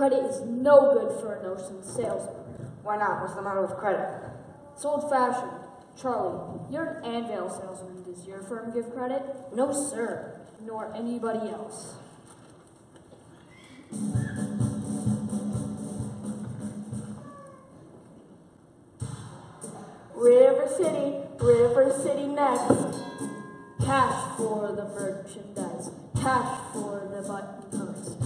Credit is no good for an ocean salesman. Why not? What's the matter with credit? It's old fashioned. Charlie, you're an Anvil salesman. Does your firm give credit? No, sir. Nor anybody else. River City, River City next. Cash for the merchandise. Cash for the button hooks.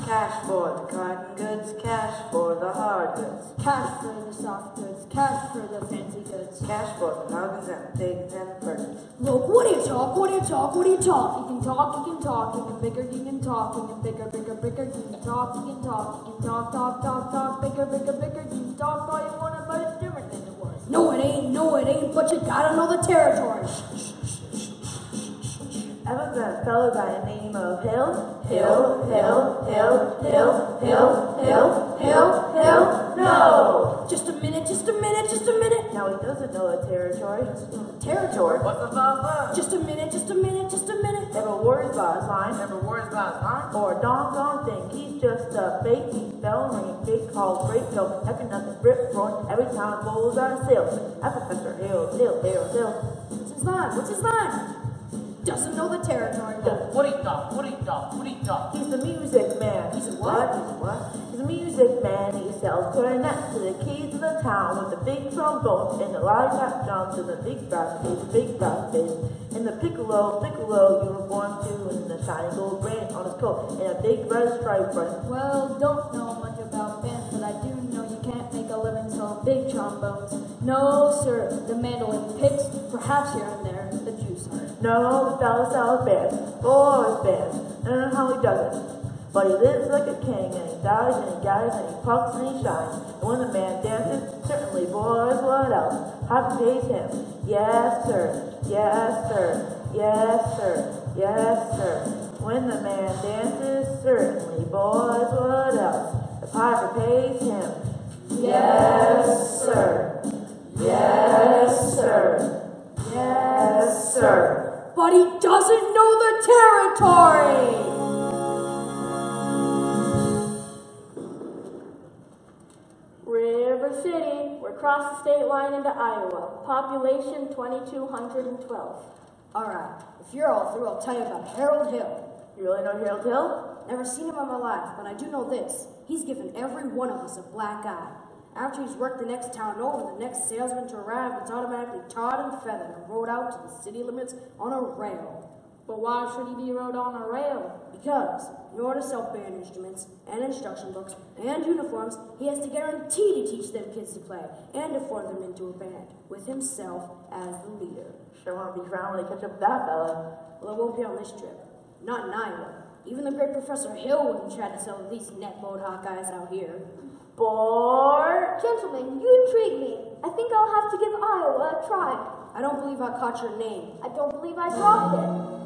Cash for the cotton goods, cash for the hard goods, Cash for the soft goods. Cash for the fancy goods. cash for the muggins and the pigs and the birds. Look, what do you talk? What do you talk? What do you talk? You can talk, you can talk, you can bigger, you can talk, you can bigger, bigger, bigger, you can talk, you can talk, you can talk, talk, talk, talk, bigger, bigger, bigger, you can talk all you want, but it's different than it was. No, it ain't. No, it ain't. But you gotta know the territory. Ever met a fellow by the name of Hill? Hill, Hill, Hill, Hill, Hill, Hill, Hill, Hill, no! Just a minute. Just a minute. Just a minute. Now he doesn't know the territory. Territory. What's the blah Just a minute. Just a minute. Just a minute. Never worries about his line, Never worries about his line. or a doggone thing. He's just a fake. He's spell ring, big called great pill. Every nothing rip roaring. Every time goes out of sales. That's Professor Hill, Hill, Hill, Hill. What's his line? What's his line? Doesn't know the territory. Oh, what he thought? What he thought? What he thought? He's the music man. He's a what? He's what? He's a music man. He sells clarinets to the kids of the town with the big trombones and the lollipop drums and the big brass big brass and the piccolo, piccolo uniform too, and the shiny gold brand on his coat, and a big red stripe on. Well, don't know much about bands, but I do know you can't make a living selling big trombones. No, sir. The mandolin picks, perhaps here and there, the. No, bands, boys bands. I don't know how he does it. But he lives like a king, and he dies, and he guys, and he pucks, and he shines. And when the man dances, certainly, boys, what else? How pays him? Yes, sir. Yes, sir. Yes, sir. Yes, sir. When the man dances, certainly, boys, what else? The piper pays him. Yes, sir. Yes, sir. Yes, sir. But he doesn't know the territory. River City, we're across the state line into Iowa. Population 2,212. All right. If you're all through, I'll tell you about Harold Hill. You really know Harold Hill? Never seen him in my life, but I do know this. He's given every one of us a black eye. After he's worked the next town over, the next salesman to arrive is automatically tarred and feathered and rode out to the city limits on a rail. But why should he be rode on a rail? Because, in order to sell band instruments and instruction books and uniforms, he has to guarantee to teach them kids to play and to form them into a band, with himself as the leader. Sure want to be around when they catch up with that fella. Well, it won't be on this trip. Not in Iowa. Even the great Professor Hill wouldn't try to sell these net mode Hawkeyes out here. Boy! Gentlemen, you intrigue me. I think I'll have to give Iowa a try. I don't believe I caught your name. I don't believe I dropped it.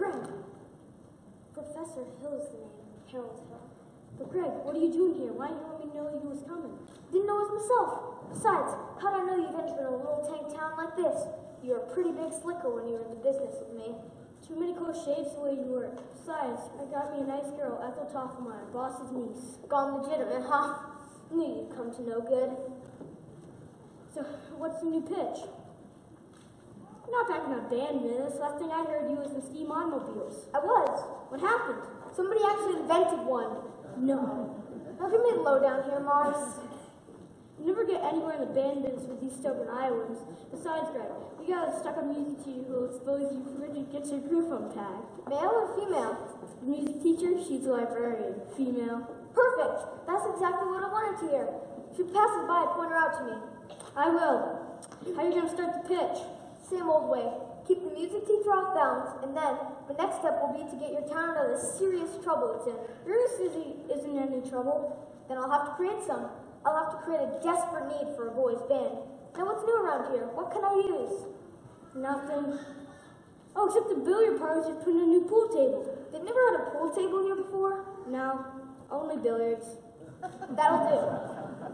Greg. Professor Hill's the name. Harold Hill. But Greg, what are you doing here? Why didn't you let me know you was coming? Didn't know it was myself. Besides, how'd I know you'd in a little tank town like this? You're a pretty big slicker when you were in the business with me. Too many close shaves the way you were. Besides, I got me a nice girl, Ethel Toffenmeyer, boss's niece. Gone legitimate, huh? Knew you'd come to no good. So, what's the new pitch? You're not packing up band minutes. Last thing I heard, you was in steam automobiles. I was. What happened? Somebody actually invented one. No. Now give me the lowdown here, Mars. You never get anywhere in the band business with these stubborn Iowans. Besides, Greg, we got a stuck-up music teacher who will expose you for Richard gets your group phone tag. Male or female? The music teacher, she's a librarian. Female. Perfect. That's exactly what I wanted to hear. If you pass it by, point her out to me. I will. How are you gonna start the pitch? Same old way. Keep the music teacher off balance, and then the next step will be to get your town out of the serious trouble it's in. Yours isn't, isn't in any trouble. Then I'll have to create some. I'll have to create a desperate need for a boys' band. Now, what's new around here? What can I use? Nothing. Oh, except the billiard parlor's just put in a new pool table. They've never had a pool table here before. No, only billiards. That'll do.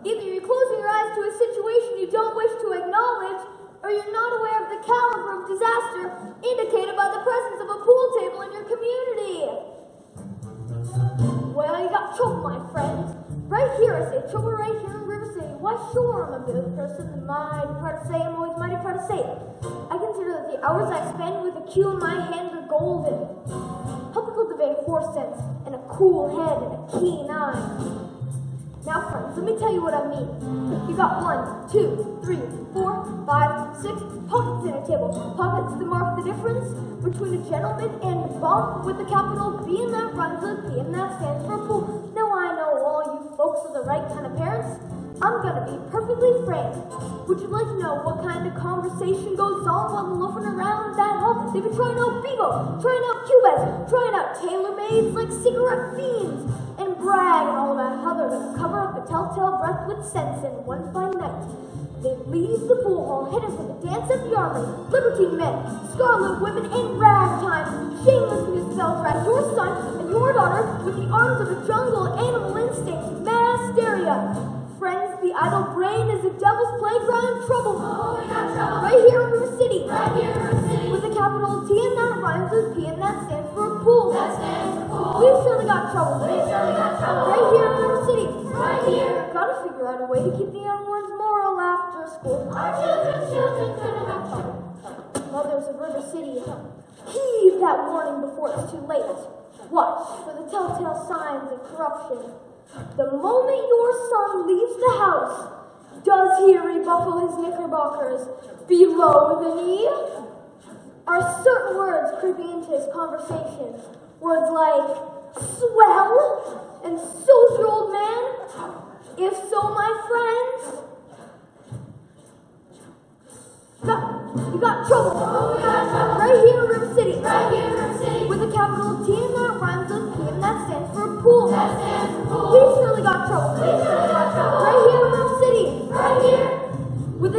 Either you're closing your eyes to a situation you don't wish to acknowledge, or you're not aware of the caliber of disaster indicated by the presence of a pool table in your community. Well, you got trouble, my friend. Right here, I say, trouble right here in River City. Why, sure, I'm a good person, and mighty proud to say, I'm always mighty proud to say it. I consider that the hours I spend with a cue in my hand are golden. Help me cultivate horse sense, and a cool head, and a keen eye. Now, friends, let me tell you what I mean. You got one, two, three, four, five, six pockets in a table. Pockets that mark the difference between a gentleman and a bum with a capital B and that rhymes with and that stands for fool. Now I know all you folks are the right kind of parents. I'm gonna be perfectly frank. Would you like to know what kind of conversation goes on while loafing around that hall? They've been trying out Bebo, trying out Cubes, trying out tailor-mades like cigarette fiends, and brag and all that other to cover up the telltale breath with sense in one fine night. They leave the pool hall headed for the dance of the army, libertine men, scarlet women, in ragtime. Shameless music bells your son and your daughter with the arms of a jungle animal instinct, mass hysteria. Friends, the idle brain is a devil's playground trouble. Oh, we got trouble. Right here in River City. Right here in River City. With a capital T and that rhymes with P and that stands for a pool. That stands for pool. We've surely got trouble. We've surely got trouble. Right here in River City. Right here. Gotta figure out a way to keep the young ones moral after school. Our children, children, children have trouble. Mothers of River City, heed that warning before it's too late. Watch for the telltale signs of corruption. The moment your son leaves the house, Does he rebuckle his knickerbockers below the knee? Are certain words creeping into his conversation? Words like swell and so your old man? If so, my friends, got, you got trouble. Right here in River City. Right here in River City. With a capital T and that rhymes with P and that stands for pool. That stands for pool. We surely got trouble. We surely got trouble. Right here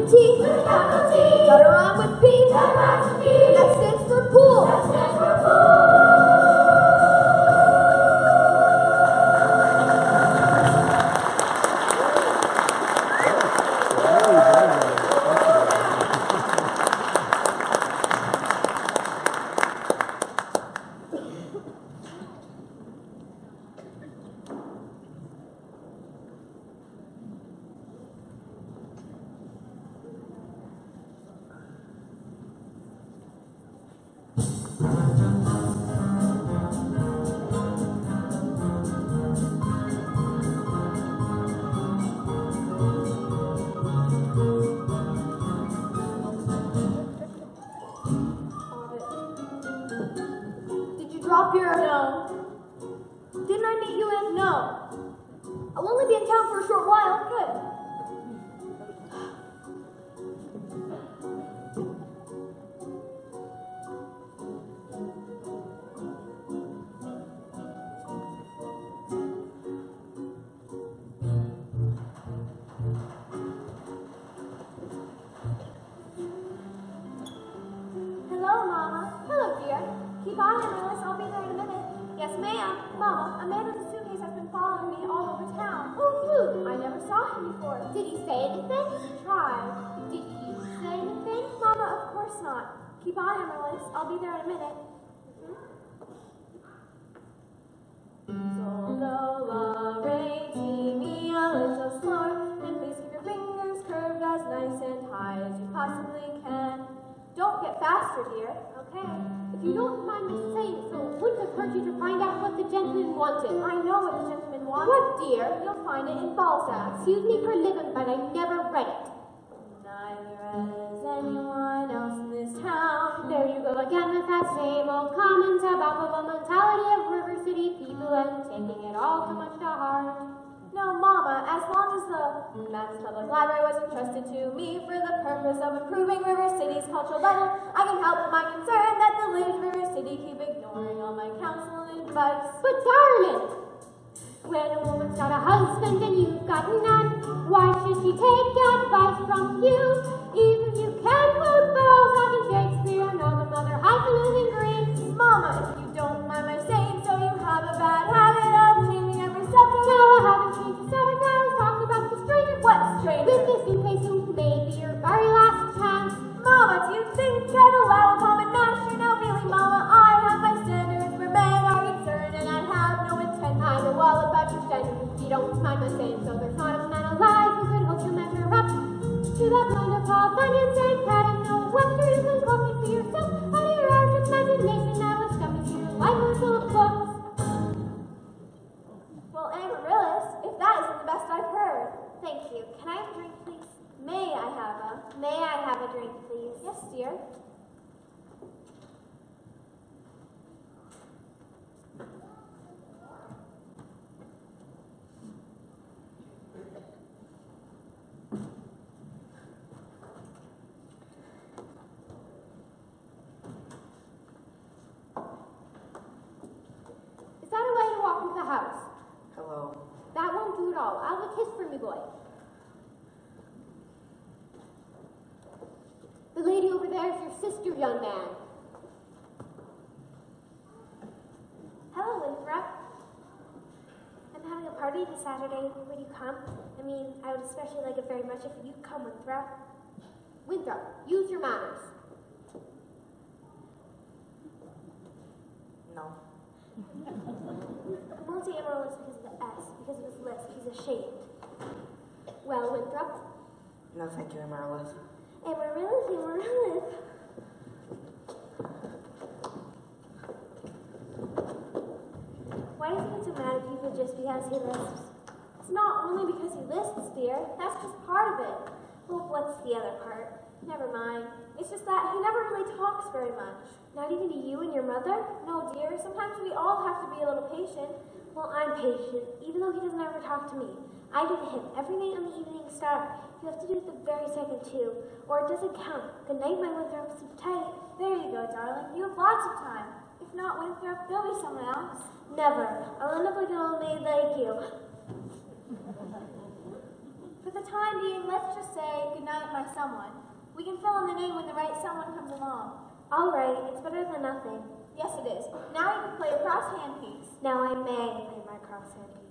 With T. Got a with P. That rhymes with P. That stands for pool. That stands for pool. La, re, ti, mi, a and please keep your fingers curved as nice and high as you possibly can. Don't get faster, dear. Okay. If you don't mind me saying so, wouldn't have hurt you to find out what the gentleman wanted. I know what the gentleman wanted. What, dear? You'll find it in Balzac. Excuse me for living, but I never read it. Same old comment about the mentality of River City people and taking it all too much to heart. No, Mama, as long as the Mass Public Library was entrusted to me for the purpose of improving River City's cultural level, I can help my concern that the of River City keep ignoring all my counsel and advice. But darling, when a woman's got a husband and you've got none, why should she take advice from you? Even if you can quote Balzac and Them highfalutin Greeks. Mama, if you don't mind my saying so, you have a bad habit of changing every subject. No, I haven't changed the subject. I was talking about the stranger. What stranger? With the suitcase who may your very last chance. Mama, do you think I'd allow a common master? No, really, Mama, I have my standards where men are concerned, and I have no intent. I know all about your standards. If you don't mind my saying so, there's not a man alive who could hope to measure up to that kind of Paul Bunyan's and cat and no wonder you can copy for yourself out of your arch imagination. I was stuck into your life was full of books. Well, Amaryllis, if that isn't the best I've heard. Thank you. Can I have a drink, please? May I have a? May I have a drink, please? Yes, dear. Is that a way to walk into the house? Hello. That won't do at all. I'll have a kiss for you, boy. The lady over there is your sister, young man. Hello, Winthrop. I'm having a party this Saturday. Would you come? I mean, I would especially like it very much if you'd come, Winthrop. Winthrop, use your manners. No. Won't say Amaryllis because of the S, because of his lips. He's ashamed. Well, Winthrop, No, thank you, Amaryllis. Amaryllis, Amaryllis. Why does he get so mad at people just because he lisps? It's not only because he lists, dear. That's just part of it. Well, what's the other part? Never mind. It's just that he never really talks very much. Not even to you and your mother? No, dear. Sometimes we all have to be a little patient. Well, I'm patient, even though he doesn't ever talk to me. I do to him every night on the evening star. You have to do it the very second too, or it doesn't count. Good night, my Winthrop. Tight. There you go, darling. You have lots of time. If not Winthrop, there'll be someone else. Never. I'll end up like an old maid like you. For the time being, let's just say goodnight, my someone. We can fill in the name when the right someone comes along. All right, it's better than nothing. Yes, it is. Now you can play a cross hand piece. Now I may play my crosshand piece.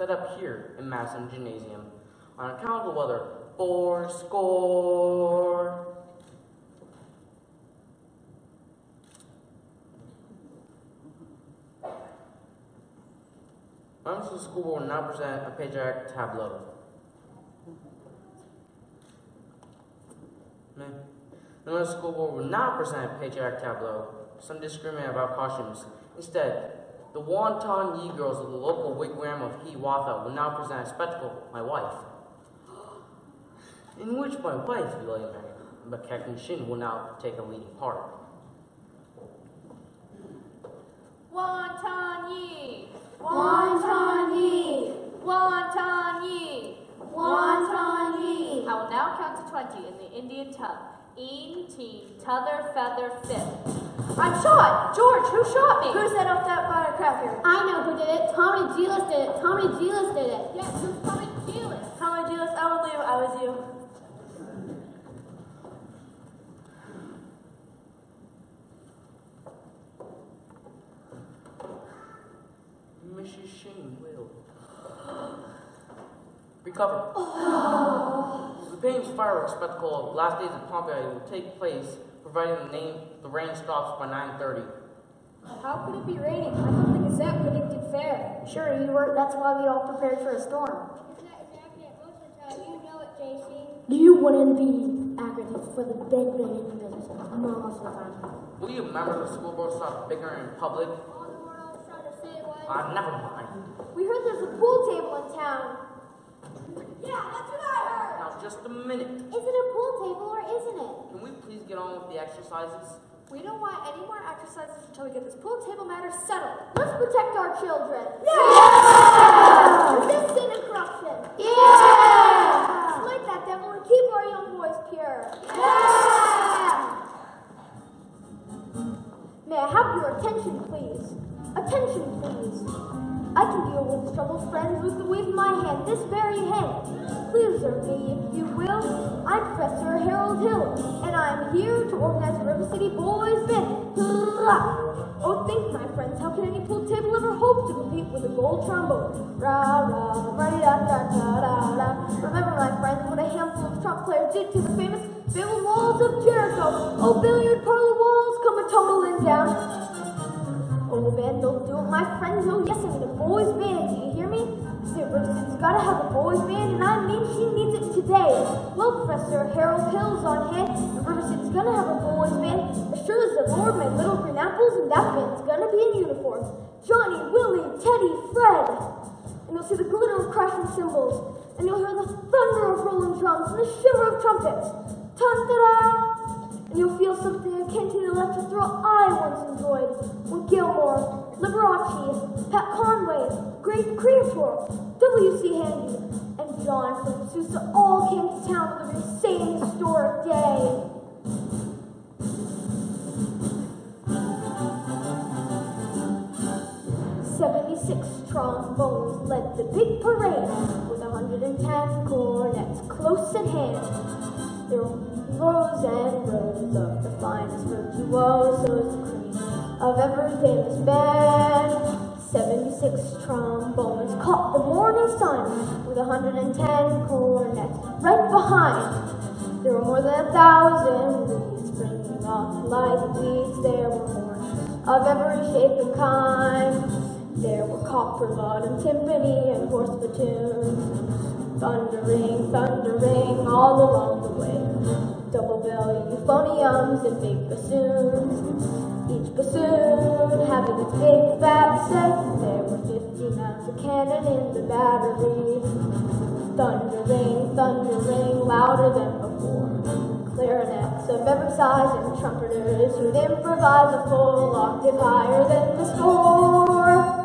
Set up here in Madison Gymnasium on account of the weather. Four score. The school will now present a patriotic tableau. The Middle School Board will not present a patriotic tableau. Some discriminate about costumes. Instead, the Wonton Yi girls of the local wigwam of Hiawatha will now present a spectacle, My Wife, in which my wife, William McKechnie Shin, will now take a leading part. Wonton Yi! Wonton Yi! Wonton Yi! Wonton Yi! I will now count to 20 in the Indian tub. Een, teen, t'other, feather, fifth. I'm shot! George, who shot me? Who set off that firecracker? I know who did it. Tommy Gilas did it. Tommy Gilas did it. Yes, who's coming Jealous? Tommy Julius, I will you. I was you. Mrs. Shane will. Recover. The Payne's fireworks spectacle of last days of Pompeii will take place, providing the, name, the rain stops by 9.30. How could it be raining? I thought the Gazette predicted fair. Sure, you were. That's why we all prepared for a storm. It's not exactly at most of the time. You know it, JC. You wouldn't be accurate for the big rain business most of the time. Will you remember the school board stopped bickering in public? All the word I was trying to say was. Ah, never mind. We heard there's a pool table in town. Yeah, that's what I heard. Now, just a minute. Is it a pool table or isn't it? Can we please get on with the exercises? We don't want any more exercises until we get this pool table matter settled. Let's protect our children. Yeah! Resist sin and corruption. Yeah! Slay that devil and keep our young boys pure. Yeah! May I have your attention, please? Attention, please. I can deal with this trouble, friends, with the wave of my hand, this very hand. Please observe me, if you will. I'm Professor Harold Hill, and I'm here to organize the River City Boys Band. Oh, think, my friends, how can any pool table ever hope to compete with a gold trombone? Ra ra, ra da da da da. Remember, my friends, what a handful of trump players did to the famous Babel walls of Jericho. Oh, billiard parlor walls come a tumbling down. Oh, the band don't do it, my friends. Oh, yes, I mean a boys' band. Do you hear me? River City's gotta have a boys' band, and I mean she needs it today. Well, Professor Harold Hill's on hand, and River gonna have a boys' band. As sure as the Lord made little green apples, and that band's gonna be in uniform. Johnny, Willie, Teddy, Fred. And you'll see the glitter of crashing cymbals, and you'll hear the thunder of rolling drums, and the shiver of trumpets. Ta-da! And you'll feel something akin to the electric thrill I once enjoyed when Gilmore, Liberace, Pat Conway, Great Creator, W.C. Handy, and John from Sousa all came to town for the same historic day. 76 trombones led the big parade with 110 cornets close at hand. Rows and rows of the finest virtuosos, cream of every famous band. 76 trombones caught the morning sun with 110 cornets right behind. There were more than a thousand leads bringing off live weeds. There were horns of every shape and kind. There were copper bottom timpani and horse platoons, thundering, thundering all along the way. Double bell euphoniums and big bassoons, each bassoon having its big fat say. There were fifty mounts of cannon in the battery, thundering, thundering louder than before. Clarinets of every size and trumpeters who'd improvise a full octave higher than the score.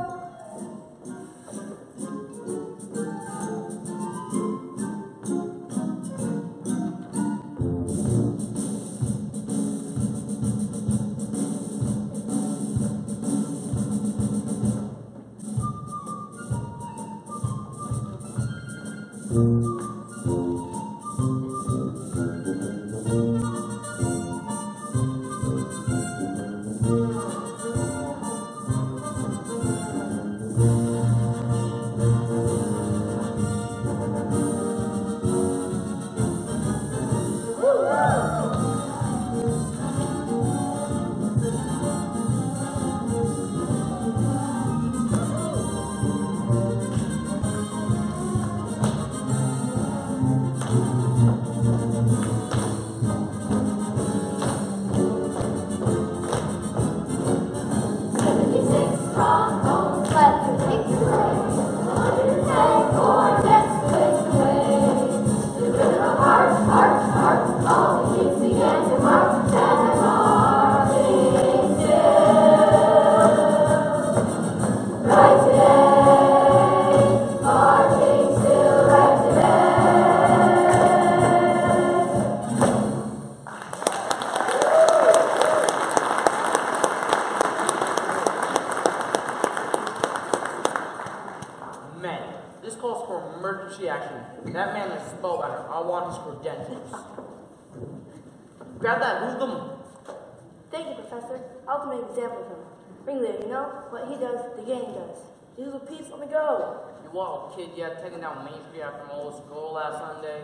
Know what he does, the gang does. Jesus let me go. You what, kid yet taking down Main Street after my old school last Sunday?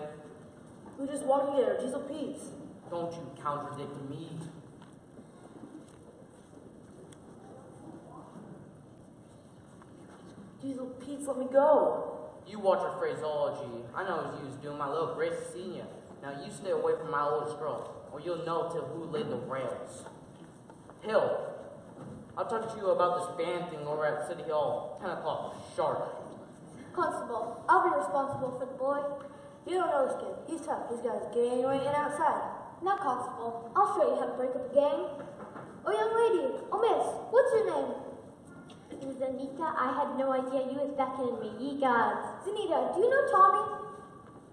We just walked together, Jesus Pete's. Don't you contradict me. Jesus Pete's, let me go. You watch your phraseology. I know you was doing my little Grace Senior. Now you stay away from my old scroll, or you'll know till who laid the rails. Hill, I'll talk to you about this band thing over at City Hall, 10 o'clock sharp. Constable, I'll be responsible for the boy. You don't know this kid. He's tough. He's got his gang waiting outside. Now, Constable, I'll show you how to break up a gang. Oh, young lady. Oh, miss, what's your name? Zanita, I had no idea you was beckoning me. Ye gods. Zanita, do you know Tommy?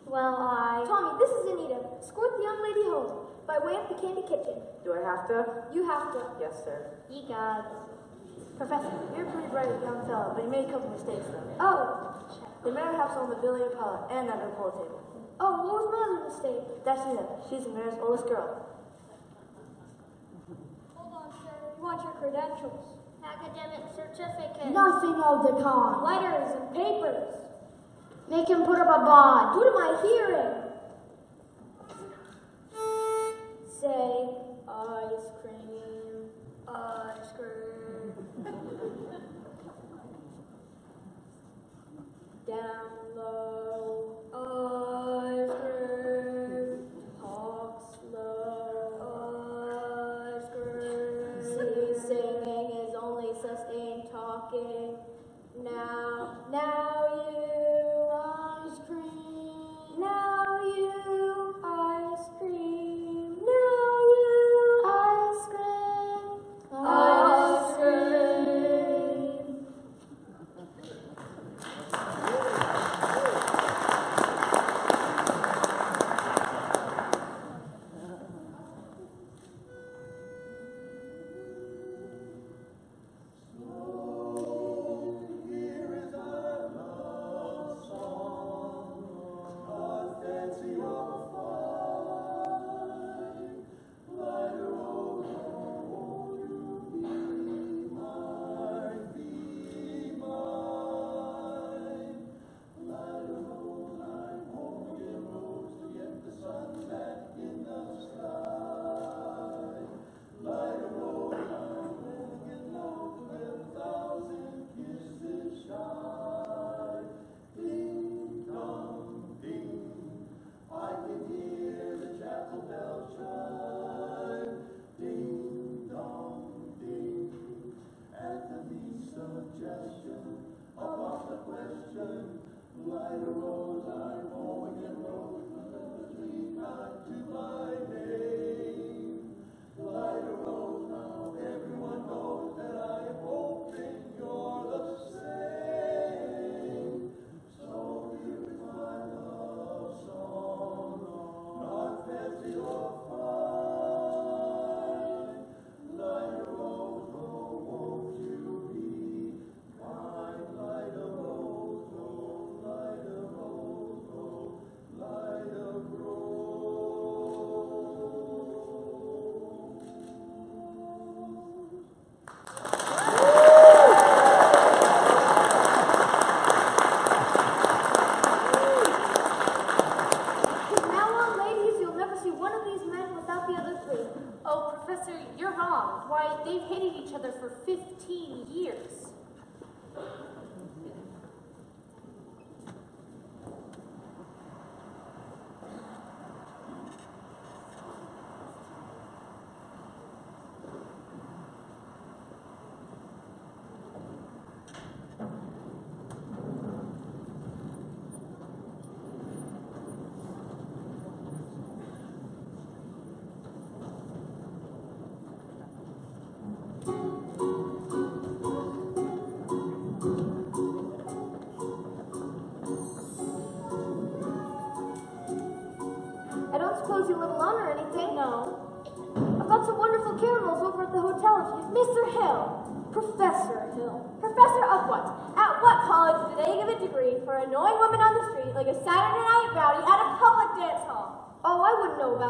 Well, I... Tommy, this is Anita. Escort the young lady home by way of the candy kitchen. Do I have to? You have to. Yes, sir. Ye gods. Professor, you're a pretty bright young fellow, but you made a couple mistakes, though. Oh, The mayor helps on the Billy Apollo and under the pool table. oh, what was my other mistake? That's Nina. She's the mayor's oldest girl. Hold on, sir. You want your credentials? Academic certificate. Nothing of the kind. Letters and papers. Make him put up a bond. Due to my hearing.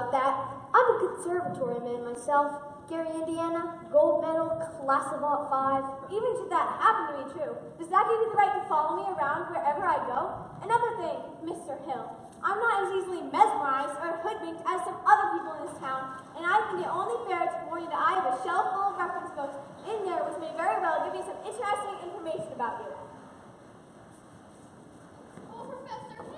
About that. I'm a conservatory man myself. Gary, Indiana, gold medal, class of alt five. Even should that happen to be true, does that give you the right to follow me around wherever I go? Another thing, Mr. Hill, I'm not as easily mesmerized or hoodwinked as some other people in this town, and I think it only fair to warn you that I have a shelf full of reference books in there which may very well give you some interesting information about you. Oh, Professor Hill!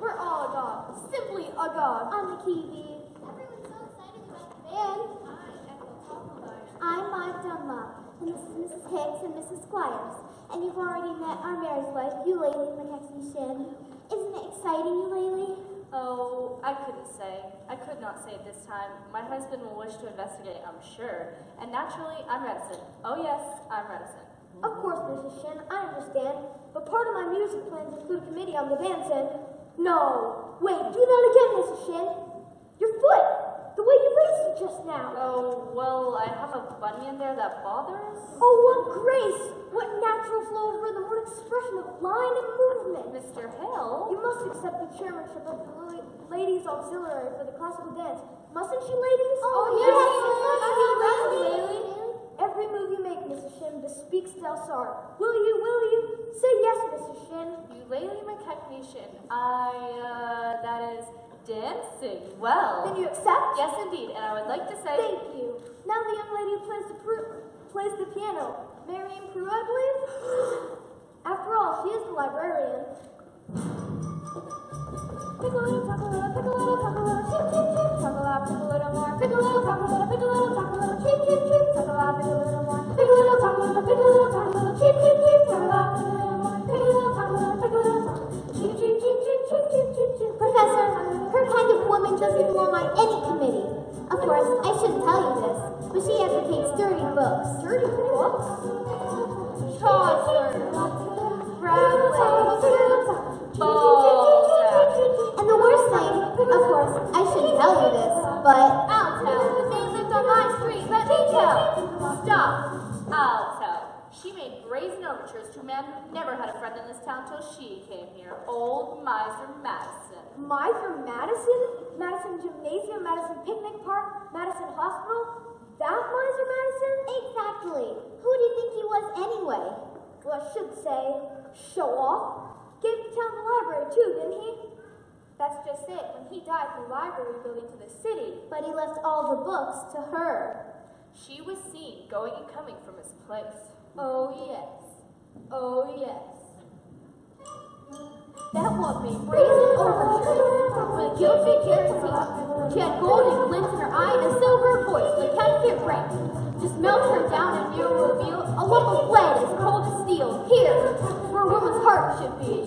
We're all a agog, simply a agog. On the TV. Everyone's so excited about the band. Hi, Echo Huckleberry. I'm Maud Dunlop, and this is Mrs. Hix and Mrs. Squires. And you've already met our Mary's wife, Eulalie McKechnie Shinn. Isn't it exciting, Eulalie? Oh, I couldn't say. I could not say at this time. My husband will wish to investigate, I'm sure. And naturally, I'm reticent. Oh yes, I'm reticent. Of course, Mrs. Shinn, I understand. But part of my music plans include a committee on the dance and... No! Wait, do that again, Mrs. Shinn. Your foot! The way you raised it just now. Oh, well, I have a bunny in there that bothers. Oh, what grace! What natural flow of rhythm, what expression of line and movement! Mr. Hill? You must accept the chairmanship of the Ladies Auxiliary for the classical dance. Mustn't you, ladies? Oh, oh yes, Every move you make, Mrs. Shinn, bespeaks Delsarte. Will you, will you? Say yes, Mrs. Shinn. Eulalie McKechnie Shinn. I, uh, that is dancing well. Then you accept? Yes, indeed. And I would like to say... Thank you. Now the young lady who plays the, plays the piano. Marian Paroo, I believe? After all, she is the librarian. Pick a little, talk little, pick a little, talk a little, chip, chip, chip, talk a lot, pick a little more, pick a little, talk a little, pick a little, talk a little, chip, chip, chip, talk a lot, pick a little more, pick a little, talk a little, pick a little, talk a little, chip, chip, chip, talk a lot, pick a little more, pick a little, talk a little, pick a little, talk, chip, chip, chip, chip, chip, chip, chip, chip. Professor, her kind of woman doesn't belong on any committee. Of course, I shouldn't tell you this, but she advocates dirty books. Dirty books? Chaucer. And the worst thing, of course, I shouldn't tell you this, but I'll tell. They lived on my street. Let me tell. Stop. I'll tell. She made brazen overtures to a man who never had a friend in this town till she came here. Old Miser Madison. Miser Madison? Madison Gymnasium, Madison Picnic Park, Madison Hospital? That Miser Madison? exactly. Who do you think he was anyway? Well, I should say, show off. Gave the town the library too, didn't he? That's just it. When he died, the library building to the city. But he left all the books to her. She was seen going and coming from his place. Oh, yes. Oh, yes. That one made brazen overtures with a guilty charity. She had golden glints in her eye and a silver voice like counterfeit rank. Just melt her down and you will reveal a lump of lead as cold as steel. Here, where a woman's heart should be.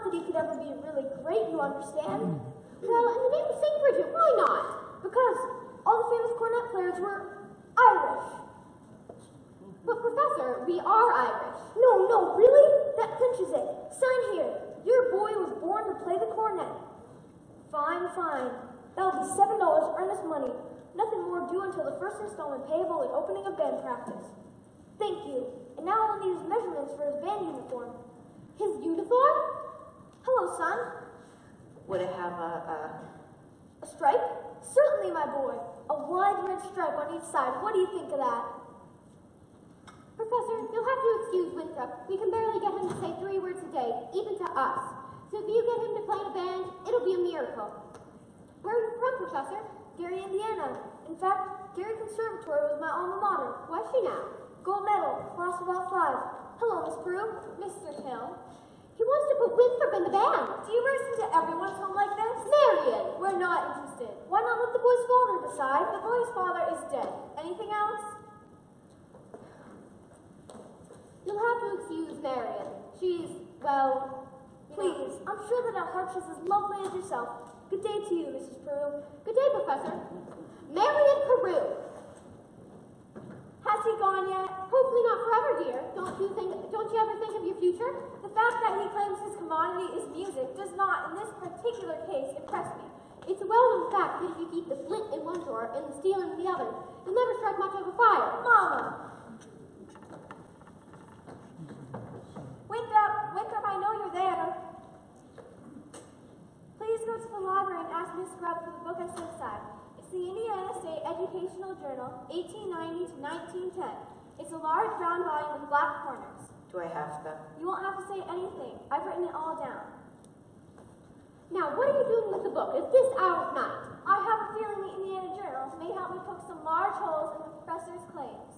Not that he could ever be really great, you understand? Mm. Well, in the name of St. Bridget, why not? Because all the famous cornet players were Irish. But, Professor, we are Irish. No, no, really? That clinches it. Sign here. Your boy was born to play the cornet. Fine, fine. That'll be seven dollars earnest money. Nothing more due until the first installment payable at opening of band practice. Thank you. And now I'll need his measurements for his band uniform. His uniform? Hello, son. Would it have a, a A stripe? Certainly, my boy. A wide red stripe on each side. What do you think of that? Professor, you'll have to excuse Winthrop. We can barely get him to say three words a day, even to us. So if you get him to play in a band, it'll be a miracle. Where are you from, Professor? Gary, Indiana. In fact, Gary Conservatory was my alma mater. What's she now? Gold medal, class of all five. Hello, Miss Paroo. Mr. Hill. He wants to put Winthrop in the band. Do you burst into everyone's home like this? Marian! We're not interested. Why not let the boy's father decide? The boy's father is dead. Anything else? You'll have to excuse Marian. She's, well, Please, I'm sure that our Hutch is as lovely as yourself. Good day to you, Mrs. Paroo. Good day, Professor. Marian Paroo. Has he gone yet? Hopefully not forever, dear. Don't you think? Don't you ever think of your future? The fact that he claims his commodity is music does not, in this particular case, impress me. It's a well-known fact that if you keep the flint in one drawer and the steel in the other, you'll never strike much of a fire. Mama! Winthrop, up, I know you're there. Please go to the library and ask Miss Grubb for the book I set aside. It's the Indiana State Educational Journal, 1890 to 1910. It's a large brown volume with black corners. Do I have to? You won't have to say anything. I've written it all down. Now, what are you doing with the book at this hour of night? I have a feeling the Indiana Journal may help me poke some large holes in the professor's claims.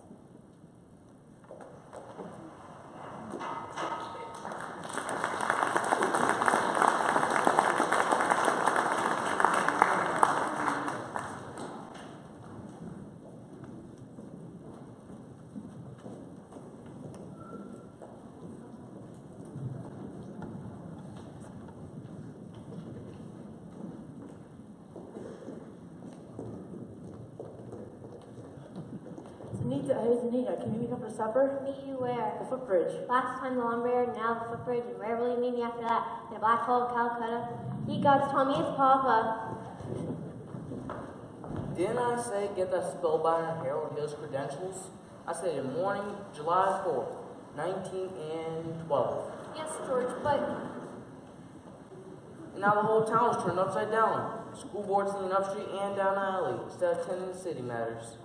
Zaneeta, hey, Zaneeta, can you meet up for supper? Meet you where? The footbridge. Last time the lumber, now the footbridge, and where will you meet me after that? In a black hole of Calcutta? Ye gods, Tommy, it's Papa. Didn't I say get that spellbinder Harold Hill's credentials? I said in morning, July 4th, 1912. Yes, George, but And now the whole town is turned upside down. School board singing up street and down alley instead of tending to city matters.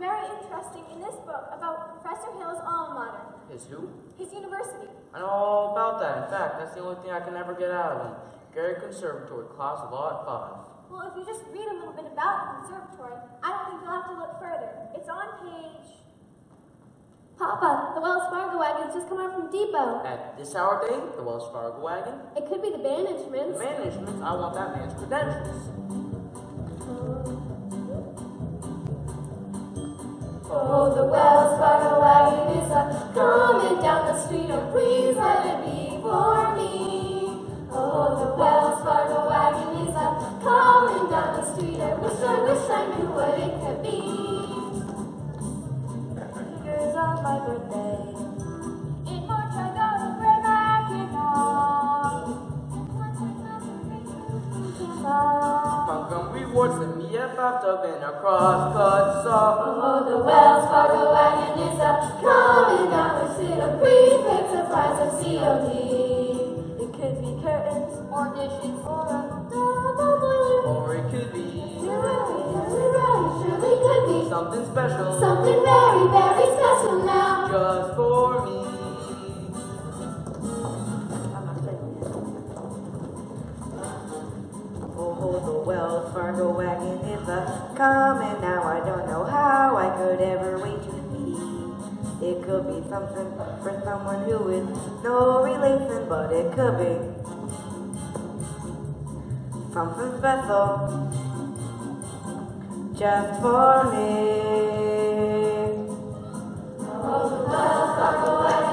Very interesting in this book about Professor Hill's alma mater, His who? his university. I know all about that. In fact, that's the only thing I can ever get out of him. Gary Conservatory, class of law at 5. Well, if you just read a little bit about the conservatory, I don't think you'll have to look further. It's on page. Papa, the Wells Fargo wagon's just come out from Depot. At this hour day, the Wells Fargo wagon. It could be the band The managements, I want that man's credentials. Oh, the Wells Fargo wagon is a coming down the street. Oh, please let it be for me. Oh, the Wells Fargo wagon is a coming down the street. I wish, I wish I knew what it could be. Fingers on my birthday. Montgomery Ward sent me a bathtub and a cross-cut saw. Oh, the Wells Fargo wagon is a coming down the street. A prepaid supplies of COD. It could be curtains or dishes. or a double boiler. Or it could be You're right, you're right, surely could be something special. something very, very special now. Just for me. Oh, the Wells Fargo wagon is a coming now. I don't know how I could ever wait to see. It could be something for someone who is no relation, but it could be from Professor just for me. Until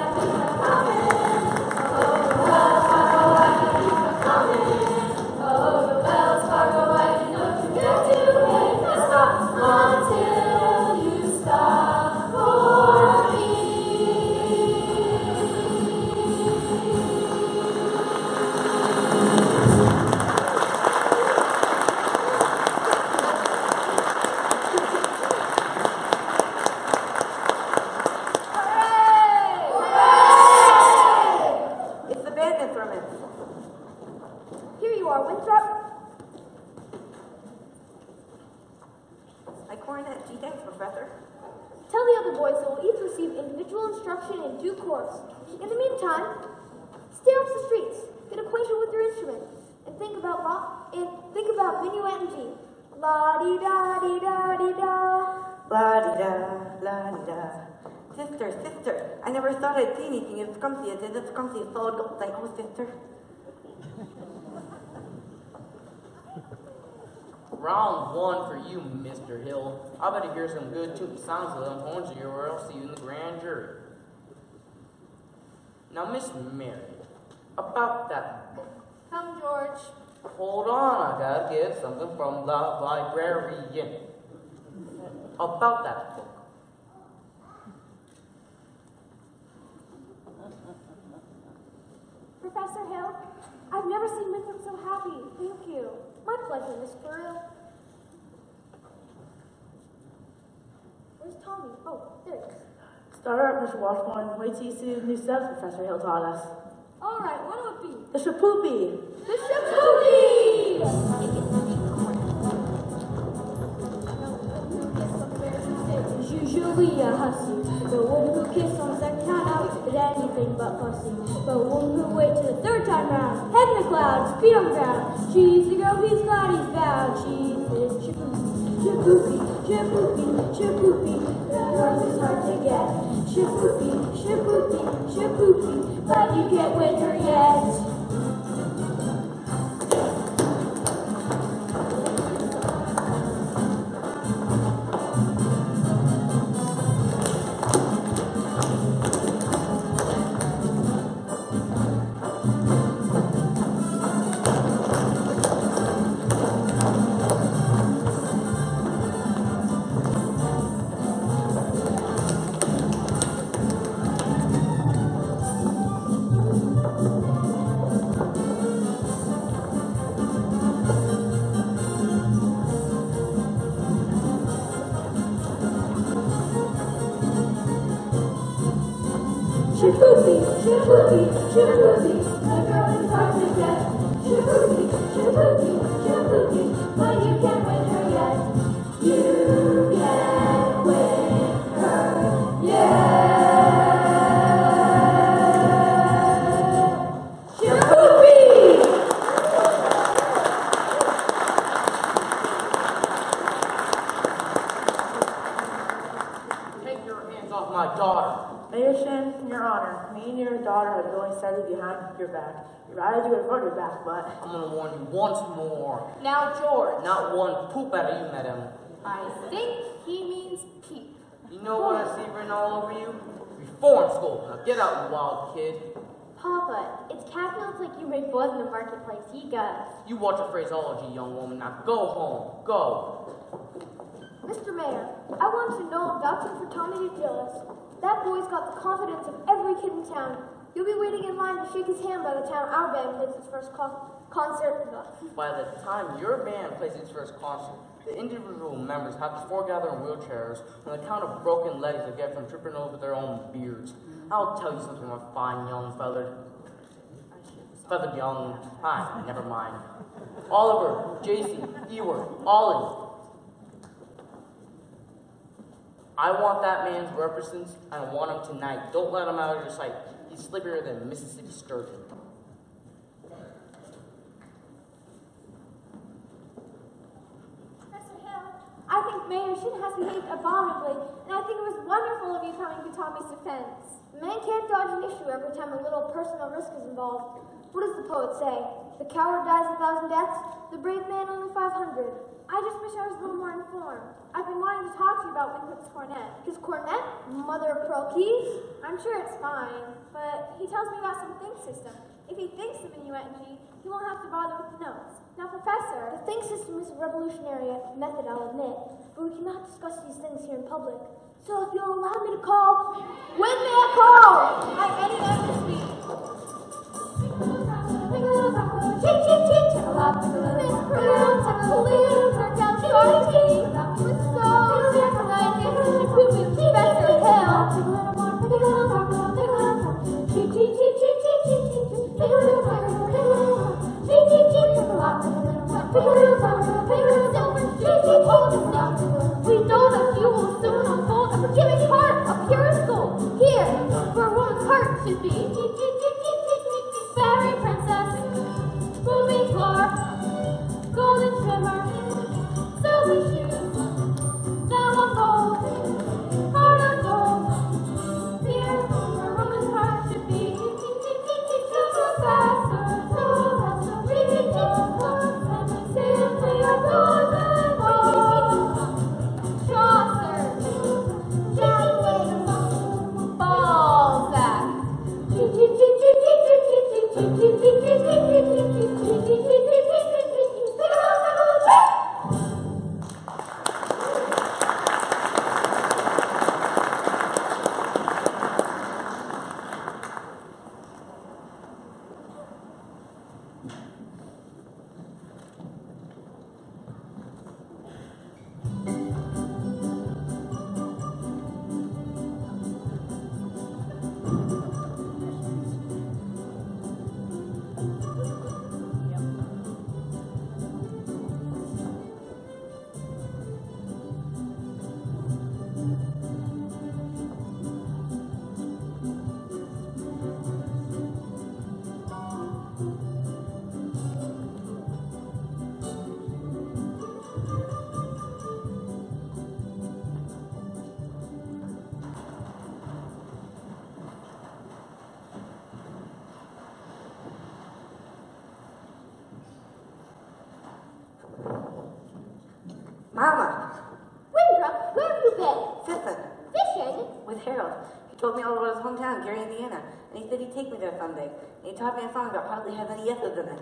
Round one for you, Mr. Hill. I better hear some good tootin' sounds of them horns of yours, or I'll see you in the grand jury. Now, Miss Mary, about that book. Come, George. Hold on, I gotta get something from the librarian. About that book. Professor Hill, I've never seen Winthrop so happy. Thank you. My pleasure, Miss Burrill. Where's Tommy? Oh, there he is. Start up, Mr. Washburn. Wait till you see the new steps Professor Hill taught us. All right, what will it be? The shipoopi. The Shipoopi! It's usually a hussy, the one who kissed on the second time out is anything but fussy. The one who wait till the third time round, head in the clouds, feet on the ground. She's the girl he's glad he's found. She's his shipoopi, shipoopi, shipoopi. The girl is hard to get. Shipoopi, shipoopi, shipoopi, but you can't win her yet. Not one poop out of you, madam. I think he means peep. You know what I see written all over you? Reform school. Now get out, you wild kid. Papa, it's capital it's like you made boys in the marketplace. He got. You watch your phraseology, young woman. Now go home. Go. Mr. Mayor, I want to know I'm vouching for Tommy Djilas. That boy's got the confidence of every kid in town. You'll be waiting in line to shake his hand by the time our band plays its first co- concert. By the time your band plays its first concert, the individual members have to foregather in wheelchairs on account of broken legs they get from tripping over their own beards. I'll tell you something, my fine young feathered, feathered young. Hi, never mind. Oliver, Jacey, Ewart, Ollie. I want that man's represents I want him tonight. Don't let him out of your sight. He's slippier than Mississippi sturgeon. I think Mayor Shinn has behaved abominably, and I think it was wonderful of you coming to Tommy's defense. A man can't dodge an issue every time a little personal risk is involved. What does the poet say? The coward dies a thousand deaths, the brave man only 500. I just wish I was a little more informed. I've been wanting to talk to you about Winthrop's cornet. His cornet? Mother of pearl keys? I'm sure it's fine, but he tells me about some think system. If he thinks of minuet in G, he won't have to bother with the notes. Now, Professor, The think system is a revolutionary method, I'll admit, but we cannot discuss these things here in public. So if you'll allow me to call, when may I call? I any this week. We know that you will soon unfold a forgiving heart of purest gold. Here, where a woman's heart should be. Hometown, Gary, Indiana, and he said he'd take me there someday. And he taught me a song that hardly has any yeses in it.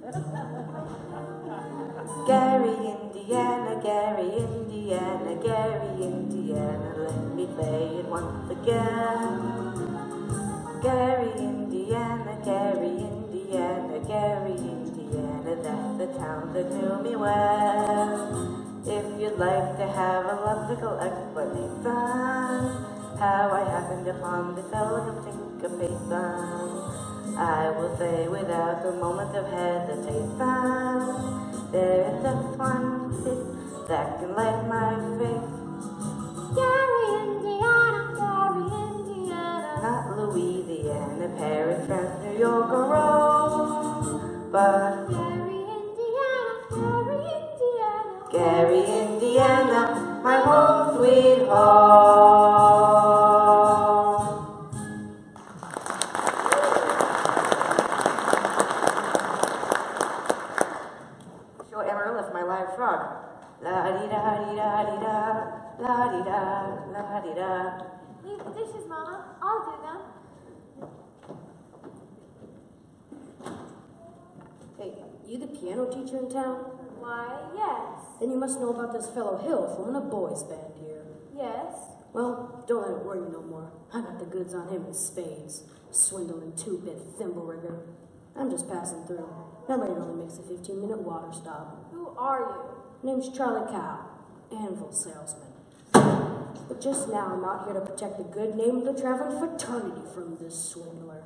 Gary, Indiana, Gary, Indiana, Gary, Indiana, let me say it once again. Gary, Indiana, Gary, Indiana, Gary, Indiana, that's the town that knew me well. If you'd like to have a logical explanation, how I happened upon this elegant syncopation, I will say without a moment of hesitation, there is just one fit that can light my face. Gary, Indiana, Gary, Indiana. Not Louisiana, Paris, France, New York, or Rome, but Gary, Indiana, Gary, Indiana. Gary, Indiana, my home sweet home. La di da, la di da. Leave the dishes, Mama. I'll do them. Hey, you the piano teacher in town? Why, yes. Then you must know about this fellow Hill from a boys' band here. Yes. Well, don't let it worry you no more. I got the goods on him in spades. Swindling two-bit thimble rigger. I'm just passing through. That lady only makes a 15-minute water stop. Who are you? Name's Charlie Cow, anvil salesman. But just now, I'm out here to protect the good name of the traveling fraternity from this swindler.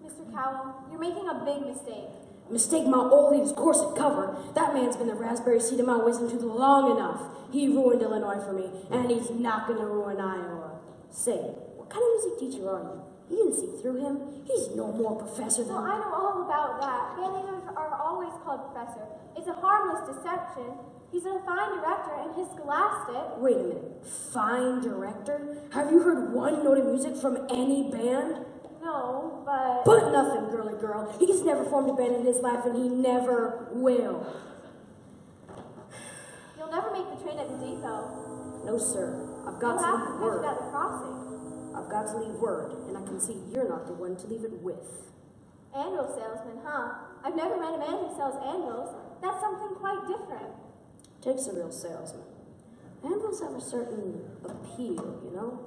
Mr. Cowell, you're making a big mistake. Mistake my old lady's corset cover. That man's been the raspberry seed of my wisdom tooth long enough. He ruined Illinois for me, and he's not gonna ruin Iowa. Say, what kind of music teacher are you? You didn't see through him. He's no more professor than. Well, I know all about that. Band leaders are always called professor. It's a harmless deception. He's a fine director, and his scholastic. Wait a minute. Fine director? Have you heard one note of music from any band? No, but. But nothing, girly girl. He's never formed a band in his life, and he never will. You'll never make the train at the depot. No, sir. I've got You'll to have leave to word. it at the crossing. I've got to leave word, and I can see you're not the one to leave it with. Anvil salesman, huh? I've never met a man who sells anvils. That's something quite different. Takes a real salesman. Anvils have a certain appeal, you know?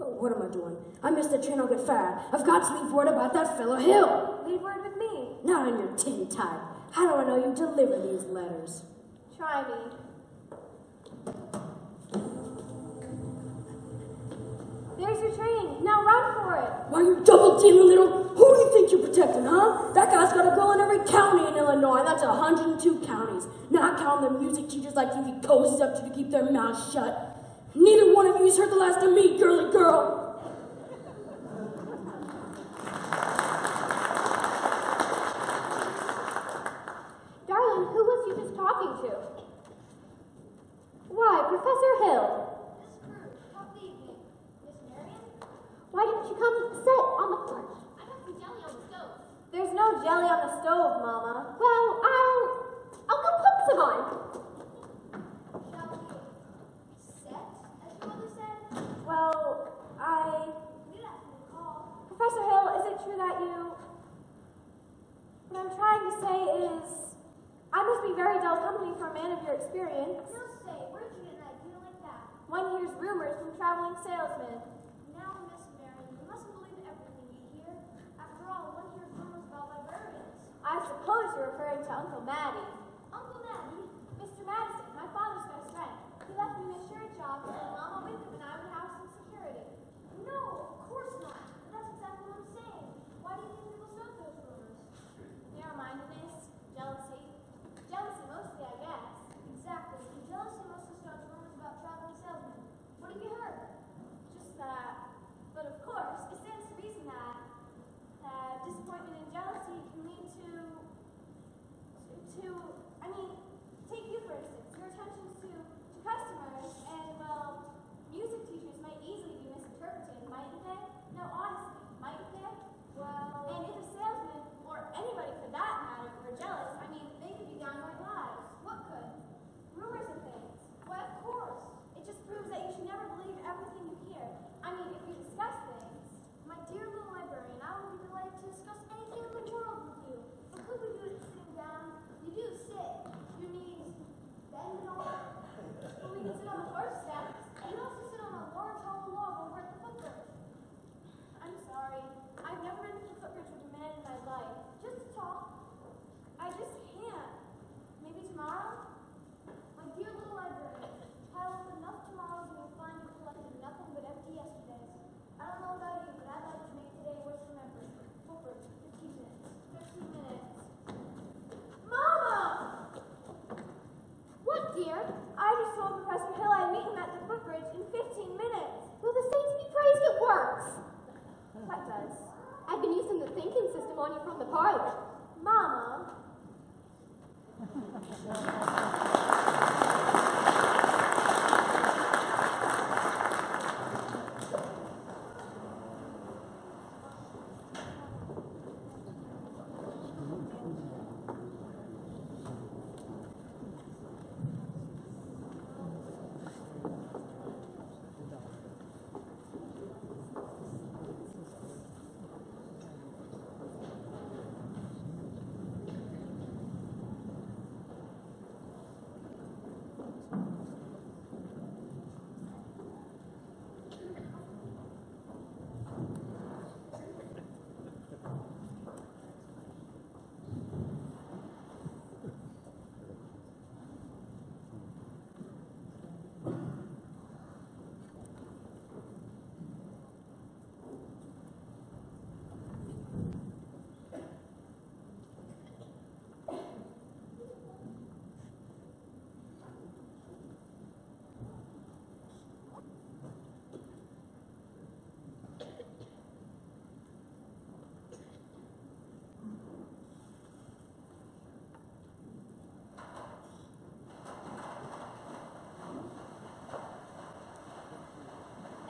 Oh, what am I doing? I missed the train, I'll get fired. I've got to leave word about that fellow Hill. Leave word with me. Not on your tin type. How do I know you deliver these letters? Try me. There's your train. Now run for it. Why, you double teaming little. Who do you think you're protecting, huh? That guy's got a girl in every county in Illinois. That's 102 counties. Not counting the music teachers like you he cozies up to to keep their mouths shut. Neither one of you's heard the last of me, girly girl. Darling, who was you just talking to? Why, Professor Hill. Miss Crew, how the evening. Miss Marian? Why didn't you come to the set on the porch? I got some jelly on the stove. There's no jelly on the stove, Mama. Well, I'll. I'll go put some on. Shall we set, as your mother said? Well, I. We'd have call. Professor Hill, is it true that you. What I'm trying to say is. I must be very dull company for a man of your experience. No say, where'd you get an idea like that? One hears rumors from traveling salesmen. Now, Miss Marian, you mustn't believe everything you hear. After all, one hears rumors about librarians. I suppose you're referring to Uncle Matty. Uncle Matty, Mr. Madison, my father's best friend. He left me an assured job and Mama with him and I would have some security. no, of course not.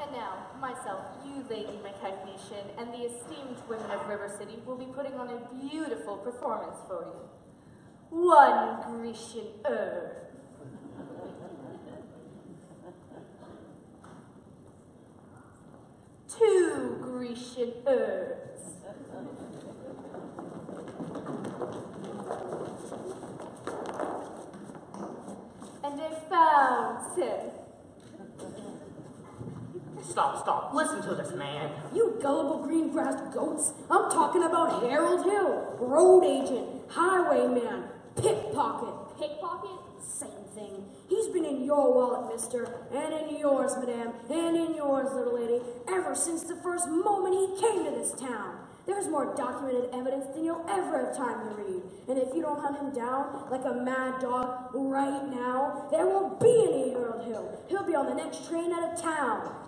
And now, myself, you lady mechanician, and the esteemed women of River City will be putting on a beautiful performance for you. One Grecian herb. Two Grecian herbs. And a fountain. Stop, stop. Listen to this man. You gullible green-grassed goats. I'm talking about Harold Hill, road agent, highwayman, pickpocket. Pickpocket? Same thing. He's been in your wallet, mister, and in yours, madame, and in yours, little lady, ever since the first moment he came to this town. There's more documented evidence than you'll ever have time to read. And if you don't hunt him down like a mad dog right now, there won't be any Harold Hill. He'll be on the next train out of town.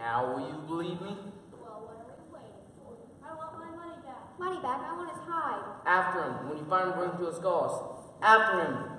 Now will you believe me? Well, what are we waiting for? I want my money back. Money back, I want his hide. After him. When you find him, bring him to his skulls. After him.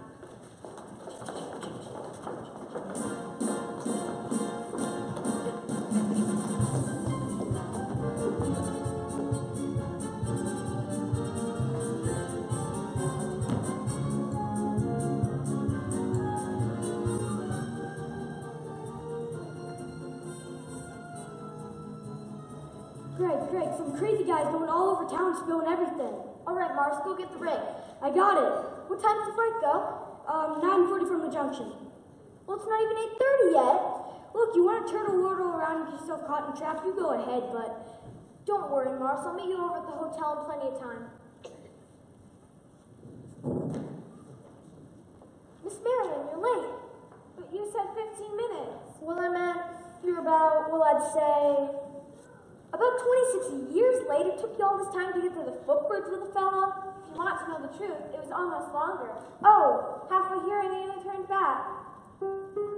Guy's going all over town spilling everything. All right, Mars, go get the rig. I got it. What time's the flight go? Um, 9.40 from the junction. Well, it's not even 8.30 yet. Look, you want to turn a whirl around and get yourself caught in traps, you go ahead, but Don't worry, Mars. I'll meet you over at the hotel in plenty of time. Miss Marian, you're late. But you said 15 minutes. Well, I meant you're about, well, I'd say, about 26 years late. It took you all this time to get to the footbridge with a fellow. If you want to know the truth, it was almost longer. Oh, halfway here and I even turned back.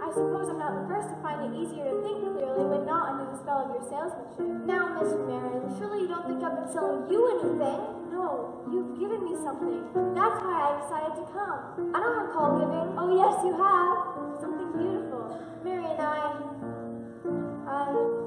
I suppose I'm not the first to find it easier to think clearly when not under the spell of your salesmanship. now, Miss Marian, surely you don't think I've been selling you anything? No, you've given me something. That's why I decided to come. I don't recall giving. Oh, yes, you have. Something beautiful. Marian, I, I,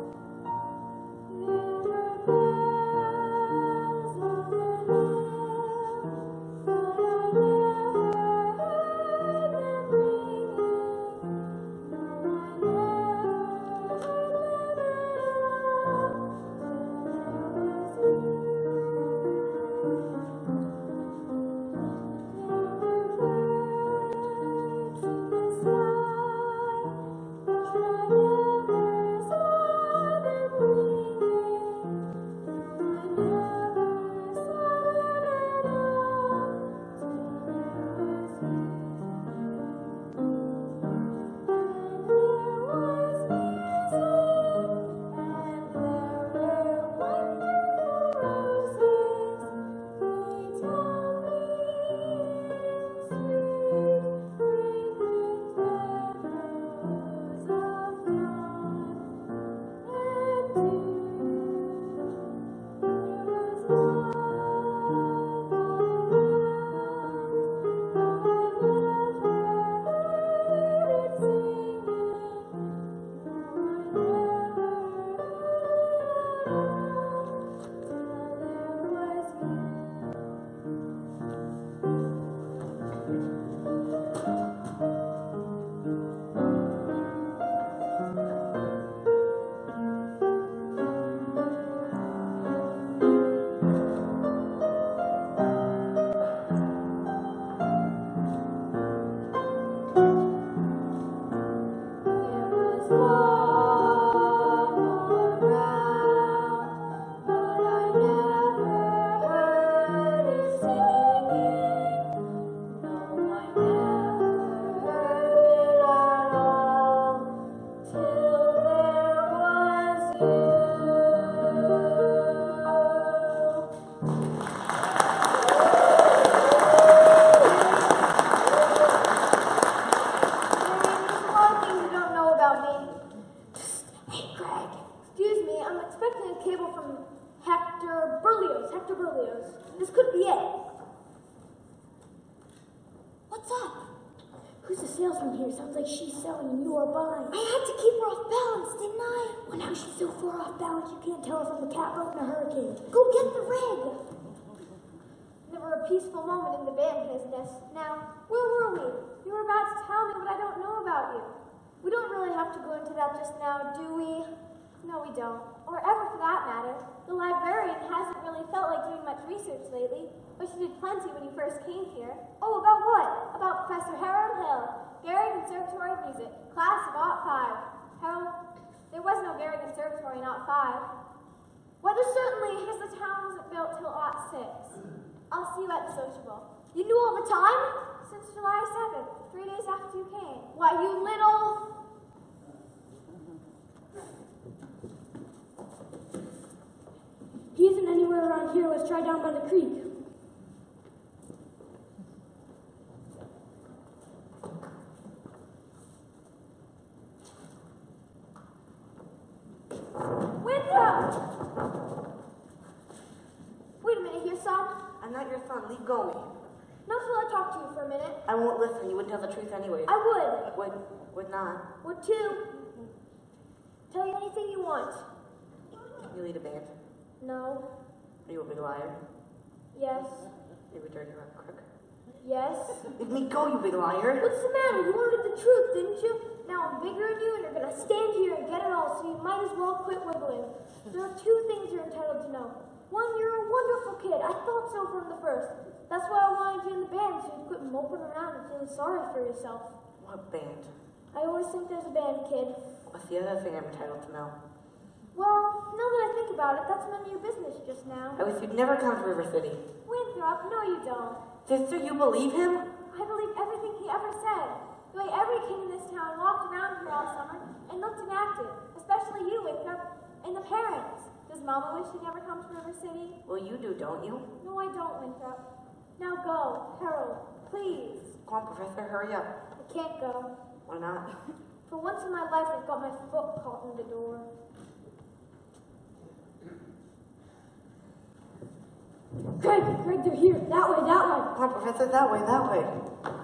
Music, class of Art 5. Harold, there was no Gary Conservatory in Art 5. Weather certainly, because the town wasn't built till Art 6. I'll see you at the sociable. You knew all the time? Since July 7th, three days after you came. Why, you little... He isn't anywhere around here. Let's try down by the creek. Winthrop! Wait a minute here, son. I'm not your son. Leave go me. Not till I talk to you for a minute. I won't listen. You wouldn't tell the truth anyway. I would. Would would not. Would too. Tell you anything you want. You lead a band. No. Are you a big liar? Yes. You a dirty rock crook. Yes. Leave me go, you big liar. What's the matter? You wanted the truth, didn't you? Now I'm bigger than you and you're gonna stand here and get it all, so you might as well quit wiggling. There are two things you're entitled to know. One, you're a wonderful kid. I thought so from the first. That's why I wanted you in the band, so you'd quit moping around and feeling sorry for yourself. What band? I always think there's a band, kid. What's the other thing I'm entitled to know? Well, now that I think about it, that's none of your business just now. I wish you'd never come to River City. Winthrop, no you don't. Sister, you believe him? I believe everything he ever said. The way every kid in this town walked around here all summer and looked and acted, especially you, Winthrop, and the parents. Does Mama wish she'd never come to River City? Well, you do, don't you? No, I don't, Winthrop. Now go, Harold, please. Come on, Professor, hurry up. I can't go. Why not? For once in my life, I've got my foot caught in the door. Greg, Greg, they're here. That way, that way. Come on, Professor, that way, that way.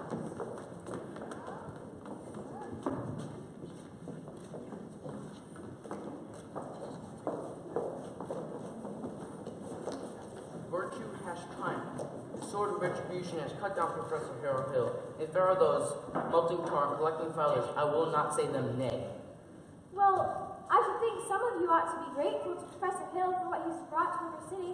Has triumphed. The sword of retribution has cut down Professor Harold Hill. If there are those melting tar collecting feathers, I will not say them nay. Well, I should think some of you ought to be grateful to Professor Hill for what he's brought to River City,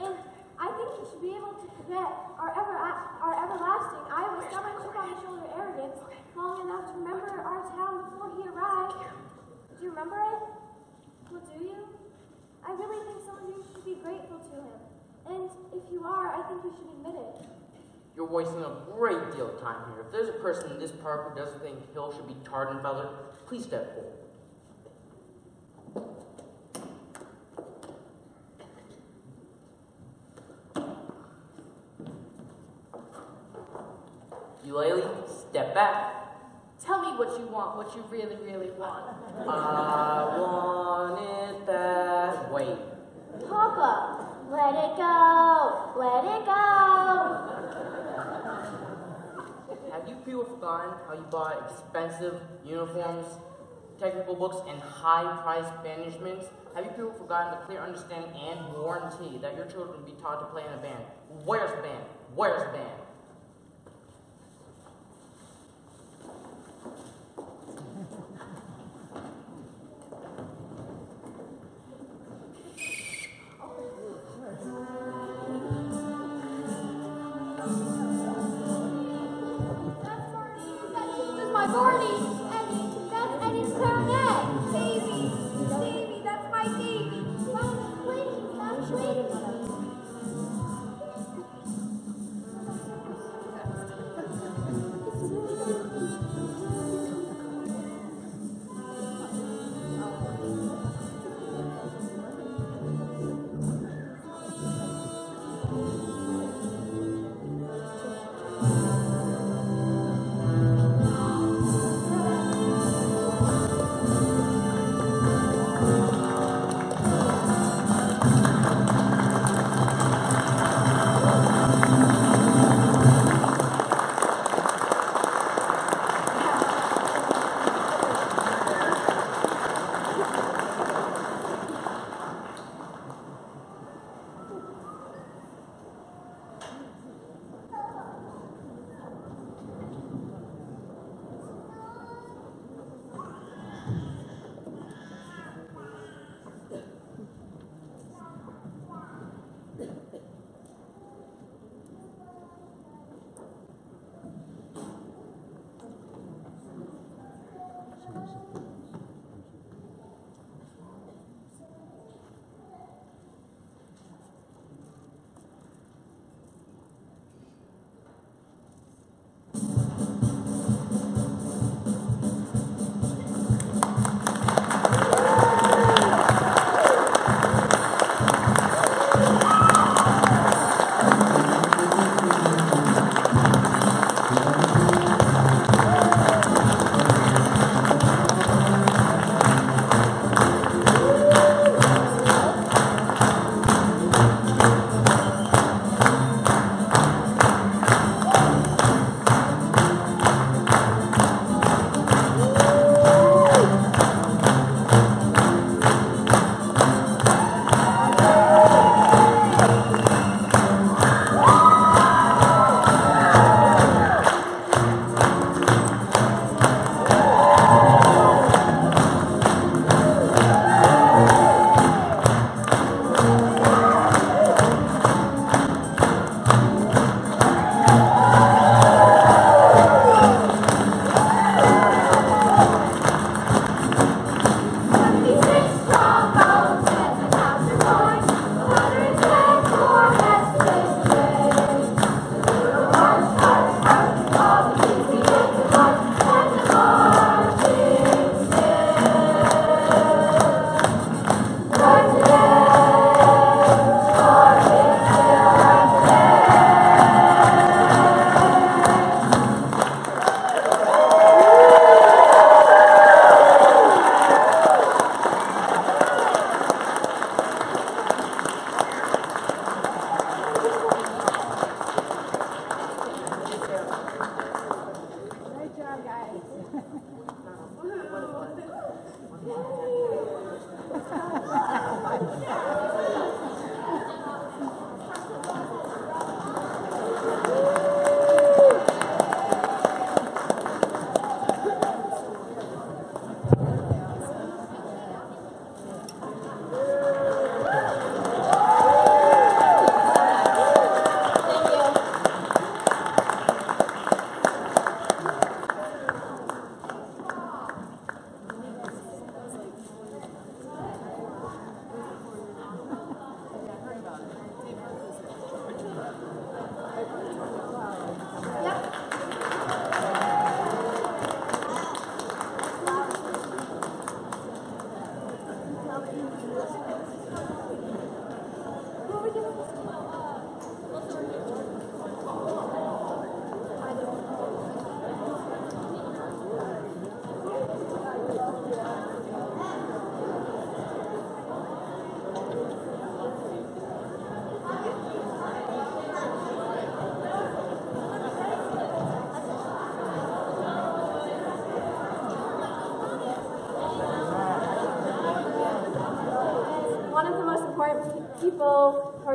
and I think you should be able to forget our ever our everlasting Iowa stubborn chip on the shoulder arrogance long enough to remember our town before he arrived. Do you remember it? Well, do you? I really think some of you should be grateful to him, and if you are, I think you should admit it. You're wasting a great deal of time here. If there's a person in this park who doesn't think Hill should be tarred and feathered, please step forward. Eulalie, step back. Tell me what you want, what you really, really want. I want it that way. Papa, let it go. Let it go. Have you people forgotten how you bought expensive uniforms, technical books, and high-priced banish-mints? Have you people forgotten the clear understanding and warranty that your children be taught to play in a band? Where's band? Where's band?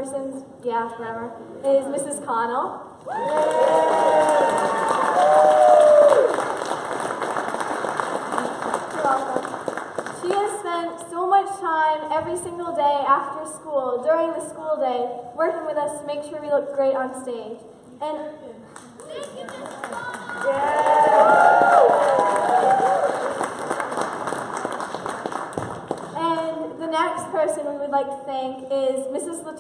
Yeah, grammar, is Mrs. Connell. She has spent so much time every single day after school, during the school day, working with us to make sure we look great on stage. And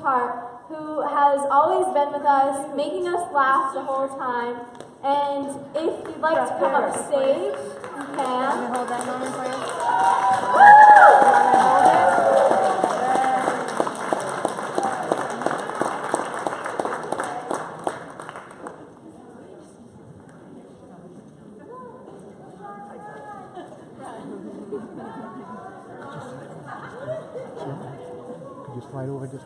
Who has always been with us, making us laugh the whole time. And if you'd like to come up stage, you can. Hold that moment for? over just?